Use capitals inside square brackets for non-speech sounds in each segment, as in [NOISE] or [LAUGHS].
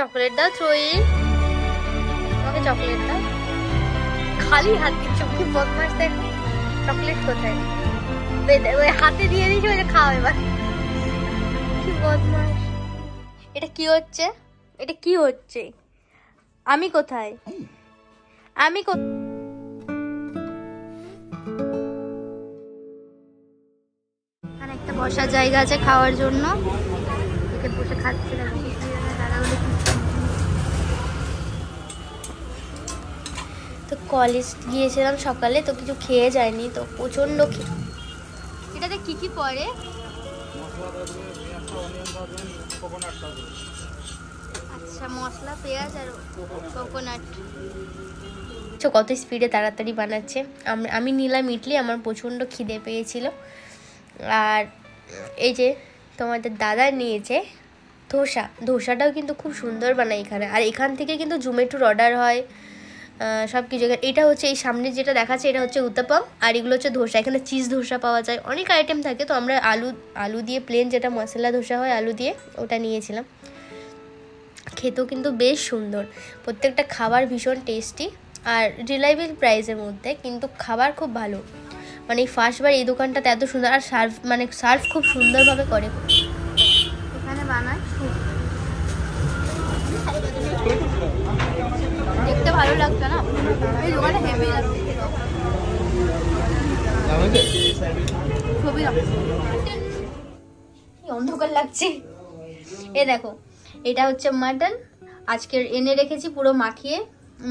Chocolate দাও ত্রয়ী আমাকে chocolate দাও। খালি হাত দিচ্ছ কি বদমাস দেখো চকলেট কোথায়? ওই হাতে দিয়ে দিয়েছি, ওই খাও এবার। কি বদমাস এটা কি হচ্ছে? এটা কি হচ্ছে? আমি কোথায়? আমি কো এখানে একটা বসার জায়গা আছে খাওয়ার জন্য। বসে খাচ্ছিলাম তো কলেজ গিয়েছিলাম সকালে তো কিছু খেয়ে যায়নি তো প্রচণ্ড এটাতে কি কি পড়ে? আচ্ছা মশলা পেঁয়াজ আর কোকোনাট তো কত স্পিডে তাড়াতাড়ি বানাচ্ছে? আমি নিলাম ইডলি আমার প্রচণ্ড খিদে পেয়েছিল। আর এই যে তোমাদের দাদা নিয়েছে ধোসা ধোসাটাও কিন্তু খুব সুন্দর বানায় এখানে। আর এখান থেকে কিন্তু জোম্যাটোর অর্ডার হয়। সব কিছু এটা হচ্ছে এই সামনে যেটা দেখাচ্ছে, এটা হচ্ছে উত্তাপাম, আর এগুলো হচ্ছে ধোসা। এখানে চিজ ধোসা পাওয়া যায়। অনেক আইটেম থাকে, তো আমরা আলু আলু দিয়ে প্লেন যেটা মশলা ধোসা হয়, আলু দিয়ে ওটা নিয়েছিলাম। খেতেও কিন্তু বেশ সুন্দর। প্রত্যেকটা খাবার ভীষণ টেস্টি আর রিলায়েবল প্রাইসের মধ্যে, কিন্তু খাবার খুব ভালো। মানে এই ফার্স্টবার এই দোকানটাতে এত সুন্দর, আর সার্ভ মানে সার্ভ খুব সুন্দরভাবে করে। এখানে বানায় ভালো লাগছে না? এই দোকানে হেভি খুবই অন্ধকার লাগছে। এ দেখো, এটা হচ্ছে মাটন আজকের এনে রেখেছি পুরো মাখিয়ে।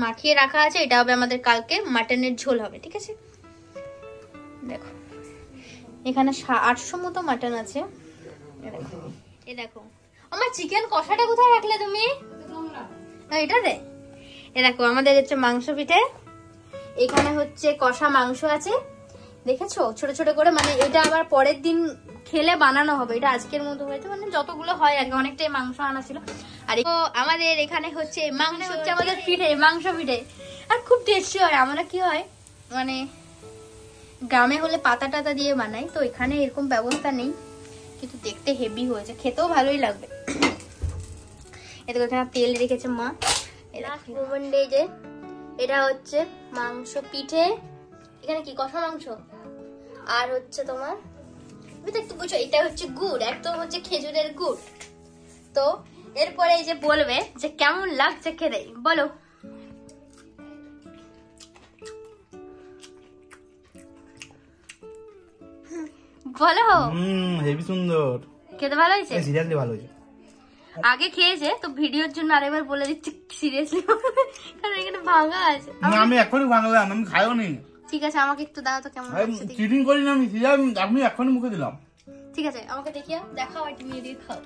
মাখিয়ে রাখা আছে, এটা হবে আমাদের কালকে। মাটনের ঝোল হবে, ঠিক আছে? দেখো, এখানে আটশো মতো মাটন আছে। এ দেখো আমার চিকেন কষাটা কোথায় রাখলে তুমি? এটা দে। এ দেখো আমাদের হচ্ছে মাংস পিঠে এখানে হচ্ছে কষা মাংস আছে। দেখেছ? ছোট ছোট করে মানে এটা আবার পরের দিন খেলে বানানো হবে। এটা আজকের মতো হয়েছে মানে যতগুলো হয় আর কি অনেকটাই মাংস আনা ছিল। আর তো আমাদের এখানে হচ্ছে মাংস হচ্ছে আমাদের পিঠে মাংস পিঠে আর খুব টেস্টি হয় আমরা কি হয় মানে গ্রামে হলে পাতা টাতা দিয়ে বানাই তো এখানে এরকম ব্যবস্থা নেই। কিন্তু দেখতে হেভি হয়েছে খেতেও ভালোই লাগবে। এদিকে এখানে তেল রেখেছে মা। মোমেন্ট এই যে এটা হচ্ছে মাংস পিঠে। এখানে কি? কষা মাংস? আর হচ্ছে তোমার তুমি তো একটু বুঝো এটা হচ্ছে গুড় একদম হচ্ছে খেজুরের গুড়। তো এরপরে এই যে বলবে যে কেমন লাগছে খেতে বলো। বলো। হুম হেভি সুন্দর। খেতে ভালো হয়েছে? সিরিয়াসলি ভালো হয়েছে। আগে খেয়েছে তো ভিডিওর জন্য আরেকবার বলে দিচ্ছি সিরিয়াসলি কারণ এখানে ভাঙা আছে। না, আমি এখনই ভাঙলাম আমি খাইও নি। ঠিক আছে আমাকে একটু দাও তো কেমন লাগছে চিটিং করি না আমি আমি এখনই মুখে দিলাম। ঠিক আছে আমাকে দেখিয়ে দেখাও আর তুমি এদিকে খাও।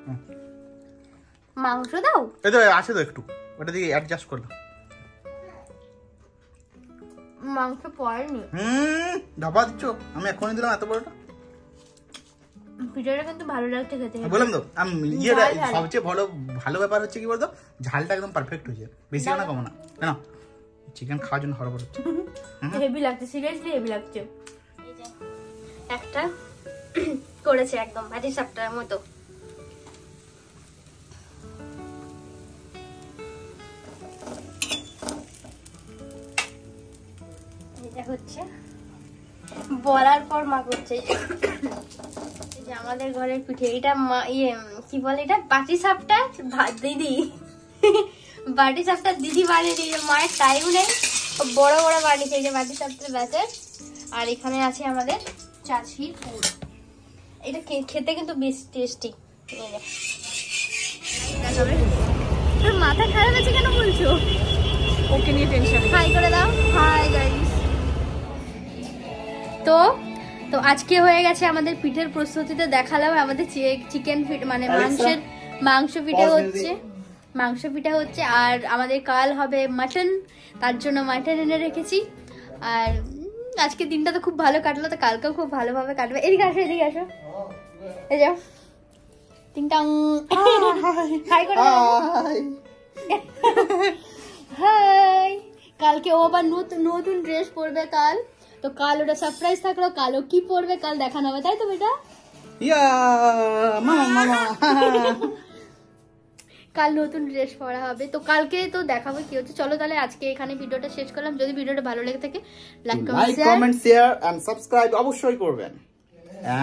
মাংস দাও? এই তো আছে তো একটু ওটা দিয়ে অ্যাডজাস্ট করলাম। মাংস পড়েনি। হুম ধাপা দিচ্ছ আমি এখনই দিলাম এত বড়টা। ভিডিওটা কিন্তু ভালো লাগছে খেতে। বললাম তো আমি ইয়ে। সবচেয়ে ভালো ভালো ব্যাপার হচ্ছে কি বলতো ঝালটা একদম পারফেক্ট হয়েছে। বেশি না কম না? না চিকেন খাওয়ার জন্য হরবর হচ্ছে। [LAUGHS] হেভি লাগছে সিরিয়াসলি হেভি লাগছে। একটা [COUGHS] করেছে একদম ভাজি সাপটার মতো। এটা হচ্ছে বলার পর মা করছে। যে আমাদের ঘরের পিঠে এটা মা ইয়ে কি বলে এটা? বাটি সাপটা? দিদি। বাটি সাপটা দিদি বানিয়ে দিয়েছে। মায়ের টাইম নেই। বড় বড় বানিয়েছে এই যে বাটি সাপটার ব্যাচের আর এখানে আছে আমাদের চাচি ফুল। এটা খেতে কিন্তু বেশ টেস্টি তোর মাথা খারাপ আছে কেন বলছো? ওকে নিয়ে টেনশন হাই করে দাও। হাই গাইস তো তো আজকে হয়ে গেছে আমাদের পিঠের প্রস্তুতিতে দেখালাম আমাদের চিকেন ফিট মানে মাংসের মাংস পিঠে হচ্ছে। মাংস পিঠা হচ্ছে আর আমাদের কাল হবে মাটন তার জন্য মাটন এনে রেখেছি। আর আজকে দিনটা তো খুব ভালো কাটলো তো কালকেও খুব ভালোভাবে কাটবে। এদিকে আসো এদিকে আসো। এই যাও। টিংটাং [LAUGHS] হাই করে [LAUGHS] হাই। কালকে ও আবার নতুন নতুন ড্রেস পরবে কাল। তো কাল ওটা সারপ্রাইজ থাকল কালো কি পরবে কাল দেখানো হবে তাই তো বেটা? [LAUGHS] কাল নতুন ড্রেস পরা হবে তো কালকে তো দেখাবো কি হচ্ছে। চলো তাহলে আজকে এখানে ভিডিওটা শেষ করলাম। যদি ভিডিওটা ভালো লেগে থাকে like like comment share and subscribe অবশ্যই করবেন।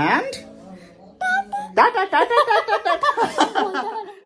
And [LAUGHS] tata tata tata tata. [LAUGHS]